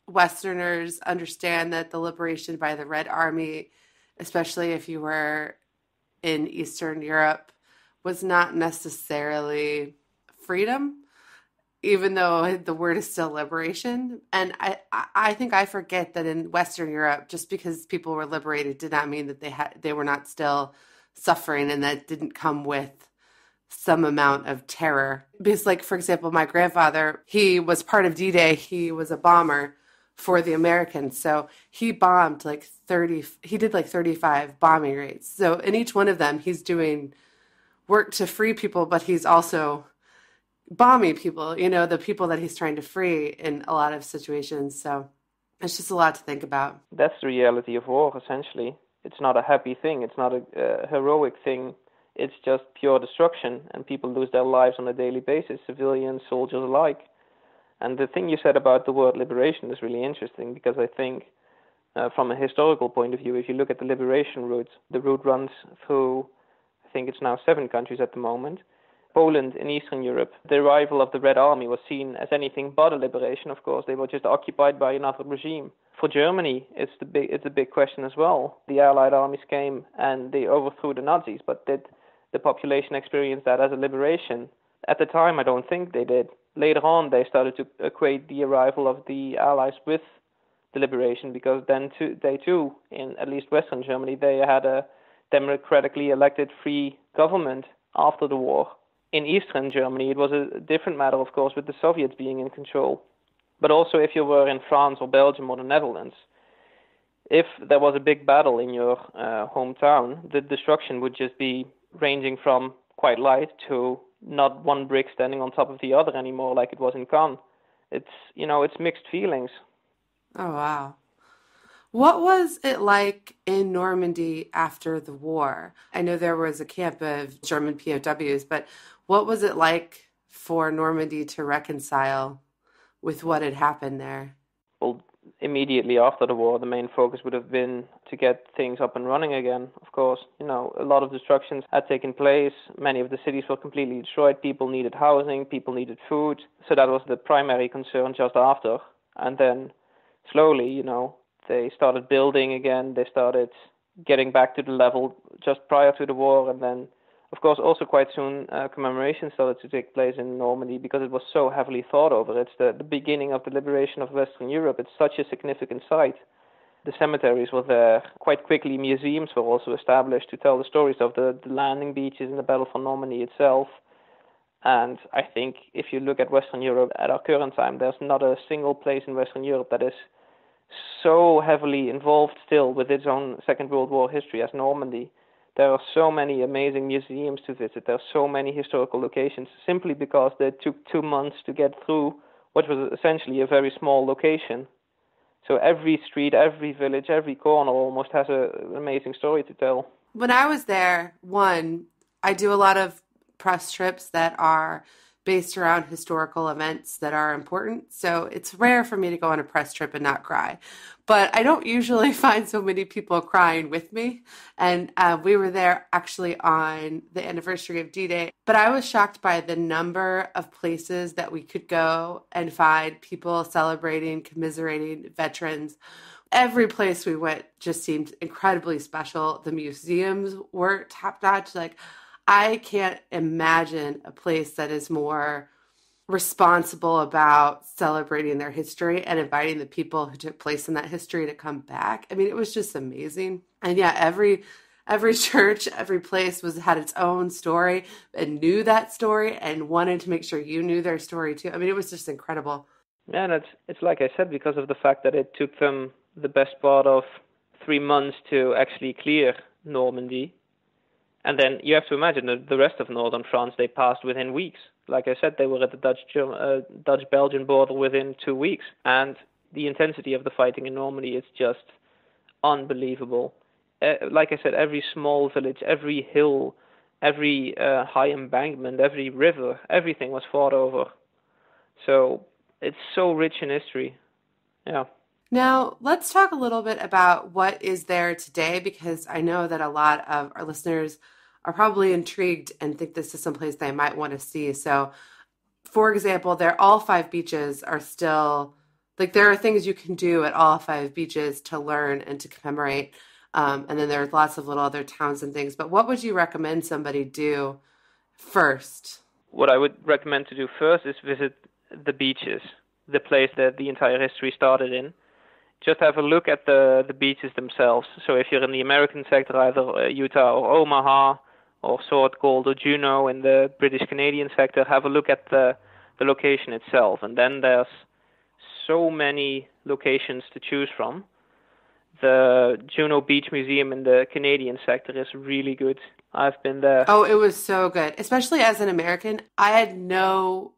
Westerners understand that the liberation by the Red Army, especially if you were in Eastern Europe, was not necessarily freedom even though the word is still liberation. And I, I think I forget that in Western Europe, just because people were liberated did not mean that they had they were not still suffering, and that didn't come with some amount of terror. Because, like for example, my grandfather, he was part of D-Day. He was a bomber for the Americans, so he bombed like thirty. He did like thirty-five bombing raids. So in each one of them, he's doing work to free people, but he's also bombing people, you know, the people that he's trying to free in a lot of situations. So it's just a lot to think about. That's the reality of war, essentially. It's not a happy thing, it's not a uh, heroic thing. It's just pure destruction, and people lose their lives on a daily basis, civilians, soldiers alike. And the thing you said about the word liberation is really interesting because I think, uh, from a historical point of view, if you look at the liberation route, the route runs through, I think it's now seven countries at the moment Poland in Eastern Europe, the arrival of the Red Army was seen as anything but a liberation. Of course, they were just occupied by another regime. For Germany, it's the big it's a big question as well. The Allied armies came and they overthrew the Nazis, but did the population experience that as a liberation? At the time, I don't think they did. Later on, they started to equate the arrival of the Allies with the liberation because then too, they too, in at least Western Germany, they had a democratically elected free government after the war in Eastern Germany, it was a different matter, of course, with the Soviets being in control. But also, if you were in France or Belgium or the Netherlands, if there was a big battle in your uh, hometown, the destruction would just be ranging from quite light to not one brick standing on top of the other anymore, like it was in Caen. It's you know, it's mixed feelings. Oh wow. What was it like in Normandy after the war? I know there was a camp of German POWs, but what was it like for Normandy to reconcile with what had happened there? Well, immediately after the war, the main focus would have been to get things up and running again. Of course, you know, a lot of destructions had taken place. Many of the cities were completely destroyed. People needed housing, people needed food. So that was the primary concern just after. And then slowly, you know, they started building again. They started getting back to the level just prior to the war, and then, of course, also quite soon uh, commemoration started to take place in Normandy because it was so heavily thought over. It's the, the beginning of the liberation of Western Europe. It's such a significant site. The cemeteries were there. Quite quickly, museums were also established to tell the stories of the, the landing beaches and the Battle for Normandy itself. And I think if you look at Western Europe at our current time, there's not a single place in Western Europe that is so heavily involved still with its own Second World War history as Normandy. There are so many amazing museums to visit. There are so many historical locations simply because they took two months to get through what was essentially a very small location. So every street, every village, every corner almost has a, an amazing story to tell. When I was there, one, I do a lot of press trips that are based around historical events that are important. So it's rare for me to go on a press trip and not cry. But I don't usually find so many people crying with me. And uh, we were there actually on the anniversary of D Day. But I was shocked by the number of places that we could go and find people celebrating, commiserating veterans. Every place we went just seemed incredibly special. The museums were top notch. Like, I can't imagine a place that is more responsible about celebrating their history and inviting the people who took place in that history to come back. I mean, it was just amazing. And yeah, every every church, every place was had its own story and knew that story and wanted to make sure you knew their story too. I mean, it was just incredible. Yeah, and it's it's like I said because of the fact that it took them the best part of three months to actually clear Normandy. And then you have to imagine that the rest of northern France they passed within weeks. Like I said, they were at the Dutch uh, Dutch Belgian border within two weeks, and the intensity of the fighting in Normandy is just unbelievable. Uh, like I said, every small village, every hill, every uh, high embankment, every river, everything was fought over. So it's so rich in history. Yeah. Now, let's talk a little bit about what is there today because I know that a lot of our listeners are probably intrigued and think this is someplace they might want to see. So, for example, there all five beaches are still like there are things you can do at all five beaches to learn and to commemorate. Um, and then there's lots of little other towns and things. But what would you recommend somebody do first? What I would recommend to do first is visit the beaches, the place that the entire history started in just have a look at the the beaches themselves. So if you're in the American sector, either uh, Utah or Omaha, or Sword Coast or Juno in the British Canadian sector, have a look at the the location itself, and then there's so many locations to choose from. The Juno Beach Museum in the Canadian sector is really good. I've been there. Oh, it was so good. Especially as an American, I had no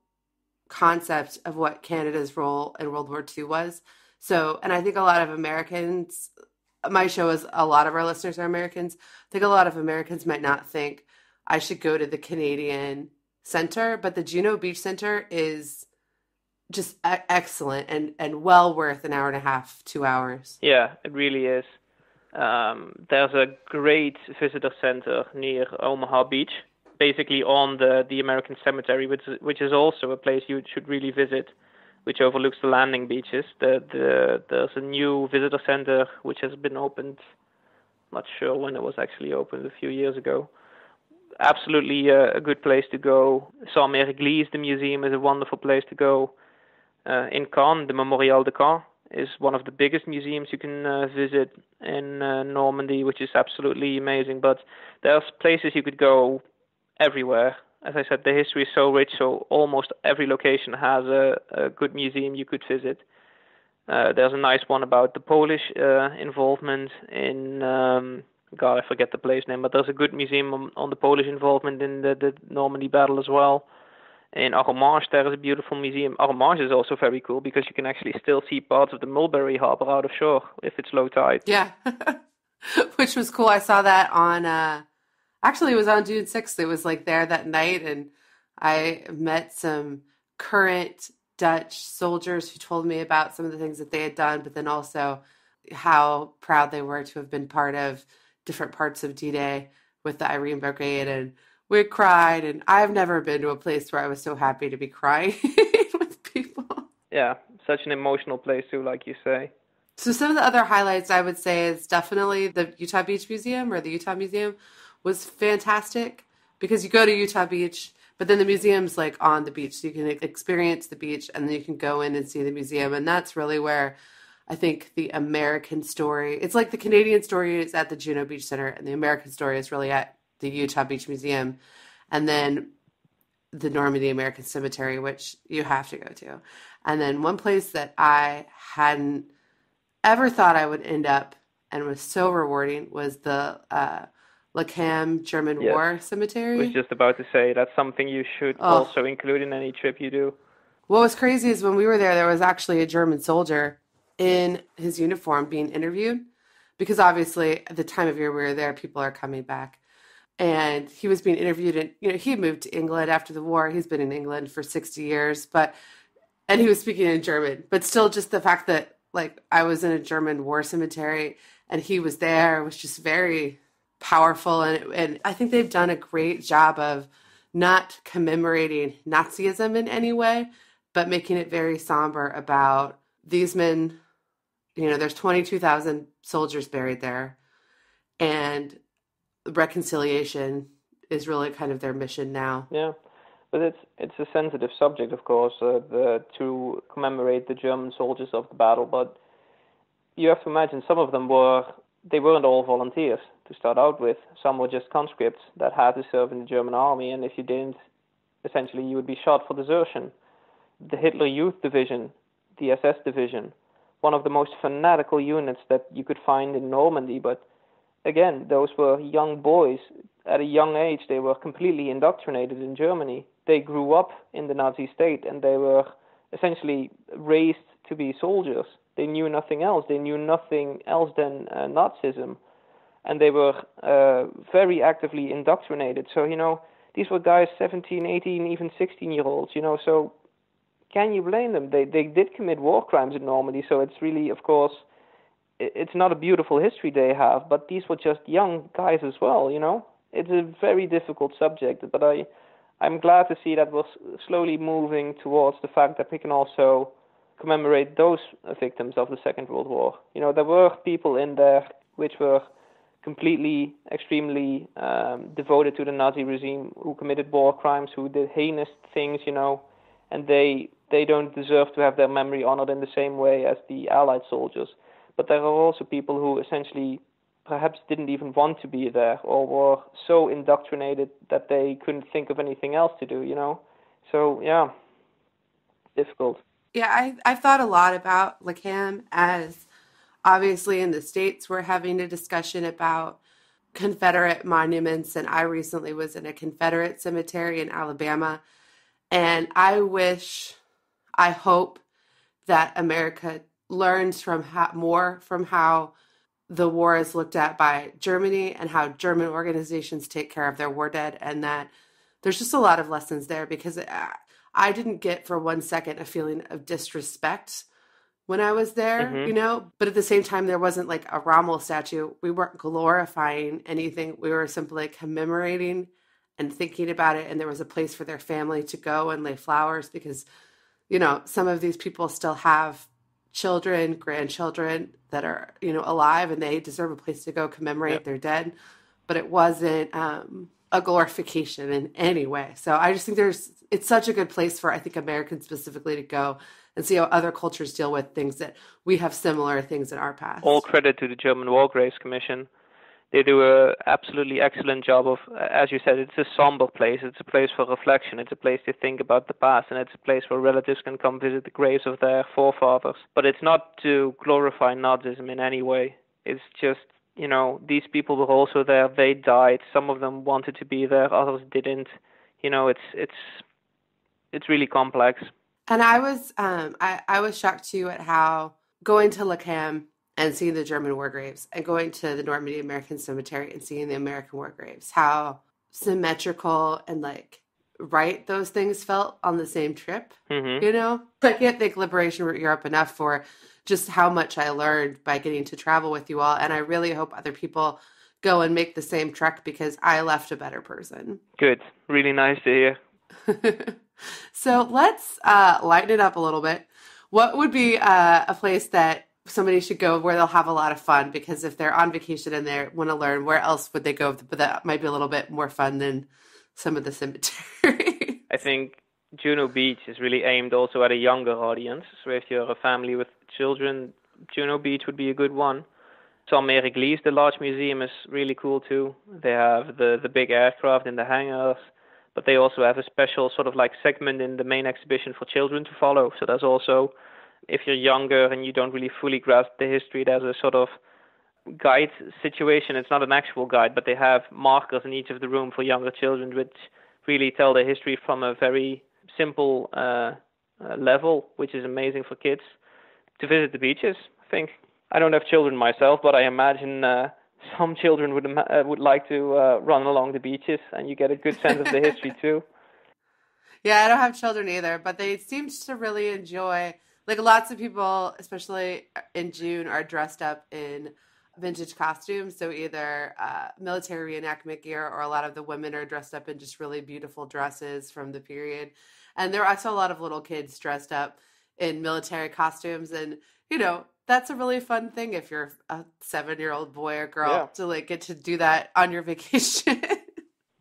concept of what Canada's role in World War II was. So, and I think a lot of Americans, my show is a lot of our listeners are Americans. I think a lot of Americans might not think I should go to the Canadian Center, but the Juno Beach Center is just excellent and, and well worth an hour and a half, two hours. Yeah, it really is. Um, there's a great visitor center near Omaha Beach, basically on the, the American Cemetery, which, which is also a place you should really visit which overlooks the landing beaches. The, the, there's a new visitor center which has been opened. Not sure when it was actually opened, a few years ago. Absolutely a, a good place to go. Sainte-Mère-Église, the museum, is a wonderful place to go. Uh, in Caen, the Memorial de Caen is one of the biggest museums you can uh, visit in uh, Normandy, which is absolutely amazing. But there's places you could go everywhere as I said, the history is so rich, so almost every location has a, a good museum you could visit. Uh, there's a nice one about the Polish uh, involvement in, um, God, I forget the place name, but there's a good museum on, on the Polish involvement in the, the Normandy battle as well. In Arromanches, there is a beautiful museum. Arromanches is also very cool because you can actually still see parts of the Mulberry Harbor out of shore if it's low tide. Yeah, which was cool. I saw that on. Uh actually it was on June 6th. It was like there that night and I met some current Dutch soldiers who told me about some of the things that they had done, but then also how proud they were to have been part of different parts of D-Day with the Irene Brigade and we cried and I've never been to a place where I was so happy to be crying with people. Yeah, such an emotional place too, like you say. So some of the other highlights I would say is definitely the Utah Beach Museum or the Utah Museum, was fantastic because you go to Utah Beach, but then the museum's like on the beach, so you can experience the beach and then you can go in and see the museum, and that's really where I think the American story. It's like the Canadian story is at the Juno Beach Center, and the American story is really at the Utah Beach Museum, and then the Normandy American Cemetery, which you have to go to. And then one place that I hadn't ever thought I would end up and was so rewarding was the uh, La Cambe German yes. War Cemetery. I was just about to say that's something you should oh. also include in any trip you do. What was crazy is when we were there, there was actually a German soldier in his uniform being interviewed because obviously at the time of year we were there, people are coming back. And he was being interviewed, and you know he moved to England after the war. He's been in England for sixty years, but and he was speaking in German. But still, just the fact that like I was in a German war cemetery and he was there was just very powerful and and I think they've done a great job of not commemorating Nazism in any way, but making it very somber about these men. You know, there's 22,000 soldiers buried there, and reconciliation is really kind of their mission now. Yeah, But it's it's a sensitive subject, of course, uh, the, to commemorate the German soldiers of the battle. But you have to imagine some of them were they weren't all volunteers to start out with. Some were just conscripts that had to serve in the German army, and if you didn't, essentially you would be shot for desertion. The Hitler Youth Division, the SS Division, one of the most fanatical units that you could find in Normandy, but again, those were young boys. At a young age, they were completely indoctrinated in Germany. They grew up in the Nazi state and they were essentially raised to be soldiers. They knew nothing else. They knew nothing else than uh, Nazism. And they were uh, very actively indoctrinated. So, you know, these were guys 17, 18, even 16 year olds, you know, so can you blame them? They, they did commit war crimes in Normandy, so it's really, of course, it's not a beautiful history they have, but these were just young guys as well, you know? It's a very difficult subject, but I, I'm glad to see that we're slowly moving towards the fact that we can also commemorate those victims of the Second World War. You know, there were people in there which were completely, extremely um, devoted to the Nazi regime, who committed war crimes, who did heinous things, you know, and they they don't deserve to have their memory honored in the same way as the Allied soldiers. But there are also people who essentially perhaps didn't even want to be there or were so indoctrinated that they couldn't think of anything else to do, you know? So, yeah, difficult. Yeah, I, I've thought a lot about La Cambe as obviously in the States, we're having a discussion about Confederate monuments. And I recently was in a Confederate cemetery in Alabama. And I wish, I hope that America learns from how, more from how the war is looked at by Germany and how German organizations take care of their war dead, and that there's just a lot of lessons there because uh, I didn't get for one second a feeling of disrespect when I was there, mm-hmm. you know, but at the same time, there wasn't like a Rommel statue. We weren't glorifying anything, we were simply commemorating and thinking about it. And there was a place for their family to go and lay flowers because, you know, some of these people still have children, grandchildren that are, you know, alive and they deserve a place to go commemorate yep. their dead. But it wasn't um, a glorification in any way. So I just think there's, it's such a good place for, I think, Americans specifically to go and see how other cultures deal with things that we have similar things in our past. All credit to the German War Graves Commission. They do a absolutely excellent job of as you said it's a somber place. It's a place for reflection. It's a place to think about the past and it's a place where relatives can come visit the graves of their forefathers. But it's not to glorify nazism in any way. It's just you know these people were also there. They died. Some of them wanted to be there. Others didn't. You know it's it's it's really complex and i was um i i was shocked too at how going to La Cambe and seeing the German war graves and going to the Normandy American Cemetery and seeing the American war graves, how symmetrical and like right those things felt on the same trip. Mm-hmm. You know, I can't thank Liberation Europe enough for just how much I learned by getting to travel with you all. And I really hope other people go and make the same trek because I left a better person. Good. Really nice to hear. so let's uh, lighten it up a little bit. What would be uh, a place that somebody should go where they'll have a lot of fun because if they're on vacation and they want to learn, where else would they go? But that might be a little bit more fun than some of the cemetery. I think Juno Beach is really aimed also at a younger audience. So if you're a family with children, Juno Beach would be a good one. Sainte-Mère-Église museum, is really cool too. They have the the big aircraft in the hangars, but they also have a special sort of like segment in the main exhibition for children to follow. So there's also if you're younger and you don't really fully grasp the history, there's a sort of guide situation. It's not an actual guide, but they have markers in each of the room for younger children, which really tell the history from a very simple uh, uh, level, which is amazing for kids to visit the beaches. I think I don't have children myself, but I imagine uh, some children would uh, would like to uh, run along the beaches, and you get a good sense of the history too. Yeah, I don't have children either, but they seem to really enjoy like lots of people, especially in June, are dressed up in vintage costumes. So either uh, military reenactment gear, or a lot of the women are dressed up in just really beautiful dresses from the period. And there are also a lot of little kids dressed up in military costumes, and you know that's a really fun thing if you're a seven-year-old boy or girl yeah. to like get to do that on your vacation.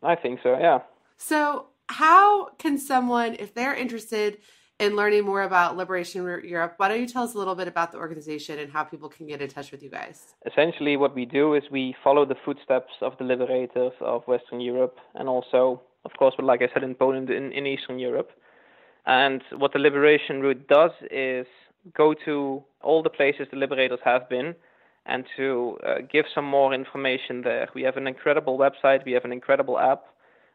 I think so. Yeah. So how can someone, if they're interested in learning more about Liberation Route Europe, why don't you tell us a little bit about the organization and how people can get in touch with you guys? Essentially, what we do is we follow the footsteps of the liberators of Western Europe and also, of course, but like I said, in Poland, in, in Eastern Europe. And what the Liberation Route does is go to all the places the liberators have been and to uh, give some more information there. We have an incredible website, we have an incredible app.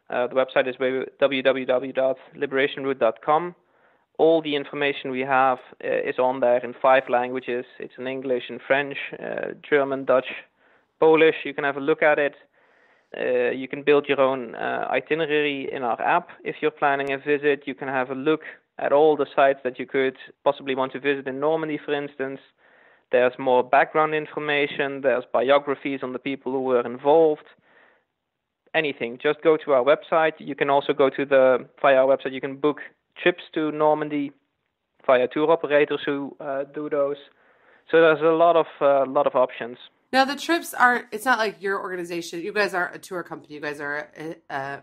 Uh, the website is www.liberationroute.com. All the information we have uh, is on there in five languages. It's in English, in French, uh, German, Dutch, Polish. You can have a look at it. Uh, you can build your own uh, itinerary in our app if you're planning a visit. You can have a look at all the sites that you could possibly want to visit in Normandy, for instance. There's more background information, there's biographies on the people who were involved. Anything. Just go to our website. You can also go to the via our website. You can book trips to Normandy via tour operators who uh, do those. So there's a lot of uh, lot of options. Now the trips aren't. It's not like your organization. You guys aren't a tour company. You guys are a, a,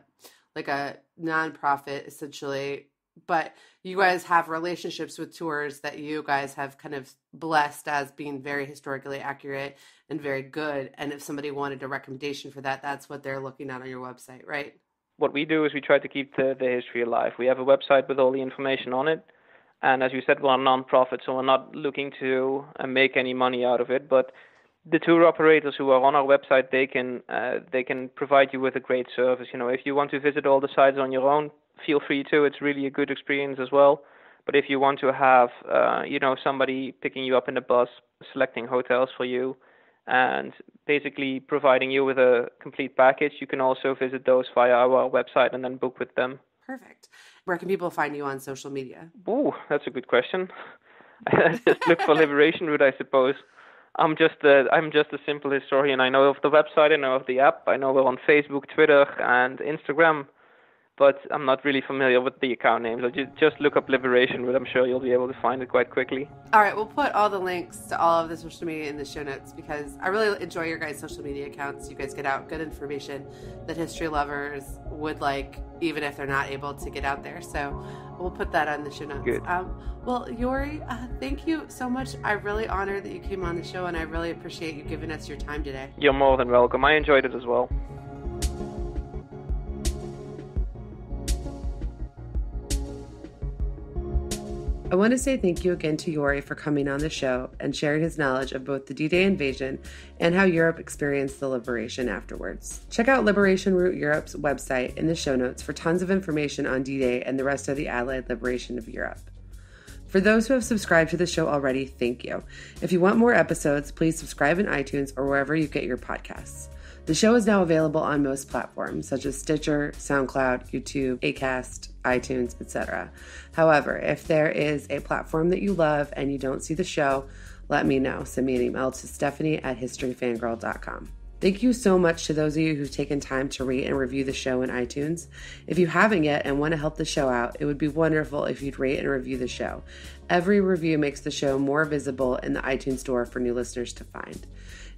like a nonprofit essentially but you guys have relationships with tours that you guys have kind of blessed as being very historically accurate and very good. And if somebody wanted a recommendation for that, that's what they're looking at on your website, right? What we do is we try to keep the, the history alive. We have a website with all the information on it. And as you said, we're a non-profit, so we're not looking to uh, make any money out of it. But the tour operators who are on our website, they can uh, they can provide you with a great service. You know, if you want to visit all the sites on your own, feel free to. It's really a good experience as well. But if you want to have, uh, you know, somebody picking you up in the bus, selecting hotels for you, and basically providing you with a complete package, you can also visit those via our website and then book with them. Perfect. Where can people find you on social media? Oh, that's a good question. just look for Liberation Route, I suppose. I'm just a, I'm just a simple historian. I know of the website, I know of the app, I know we're on Facebook, Twitter, and Instagram but I'm not really familiar with the account names. So just, just look up Liberation but I'm sure you'll be able to find it quite quickly. All right, we'll put all the links to all of the social media in the show notes because I really enjoy your guys' social media accounts. You guys get out good information that history lovers would like, even if they're not able to get out there. So we'll put that on the show notes. Good. Um, well, Jory, uh, thank you so much. I'm really honored that you came on the show, and I really appreciate you giving us your time today. You're more than welcome. I enjoyed it as well. I want to say thank you again to Jory for coming on the show and sharing his knowledge of both the D Day invasion and how Europe experienced the liberation afterwards. Check out Liberation Route Europe's website in the show notes for tons of information on D Day and the rest of the Allied liberation of Europe. For those who have subscribed to the show already, thank you. If you want more episodes, please subscribe in iTunes or wherever you get your podcasts. The show is now available on most platforms such as Stitcher, SoundCloud, YouTube, Acast, iTunes, etc. However, if there is a platform that you love and you don't see the show, let me know. Send me an email to stephanie at historyfangirl.com. Thank you so much to those of you who've taken time to rate and review the show in iTunes. If you haven't yet and want to help the show out, it would be wonderful if you'd rate and review the show. Every review makes the show more visible in the iTunes store for new listeners to find,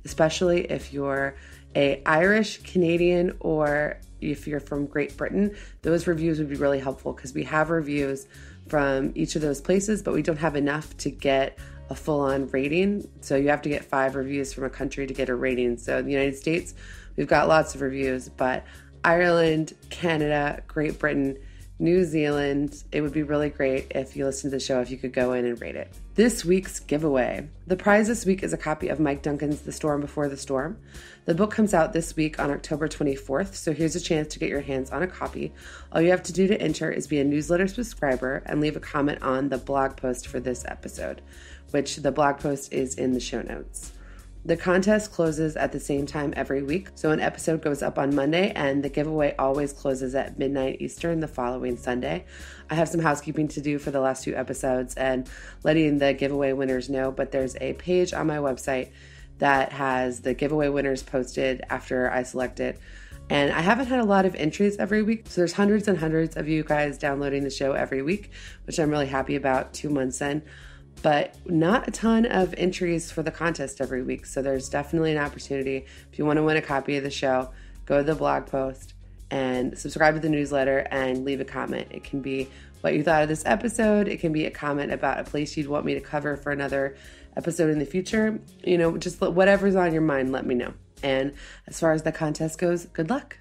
especially if you're a Irish, Canadian, or if you're from Great Britain, those reviews would be really helpful because we have reviews from each of those places, but we don't have enough to get a full on rating. So you have to get five reviews from a country to get a rating. So the United States, we've got lots of reviews, but Ireland, Canada, Great Britain, New Zealand, it would be really great if you listen to the show if you could go in and rate it. This week's giveaway. The prize this week is a copy of Mike Duncan's The Storm Before the Storm. The book comes out this week on October 24th, so here's a chance to get your hands on a copy. All you have to do to enter is be a newsletter subscriber and leave a comment on the blog post for this episode, which the blog post is in the show notes. The contest closes at the same time every week, so an episode goes up on Monday, and the giveaway always closes at midnight Eastern the following Sunday. I have some housekeeping to do for the last two episodes and letting the giveaway winners know, but there's a page on my website that has the giveaway winners posted after I select it. And I haven't had a lot of entries every week. So there's hundreds and hundreds of you guys downloading the show every week, which I'm really happy about two months in but not a ton of entries for the contest every week. So there's definitely an opportunity. If you want to win a copy of the show, go to the blog post and subscribe to the newsletter and leave a comment. It can be what you thought of this episode, it can be a comment about a place you'd want me to cover for another episode in the future. You know, just whatever's on your mind, let me know. And as far as the contest goes, good luck.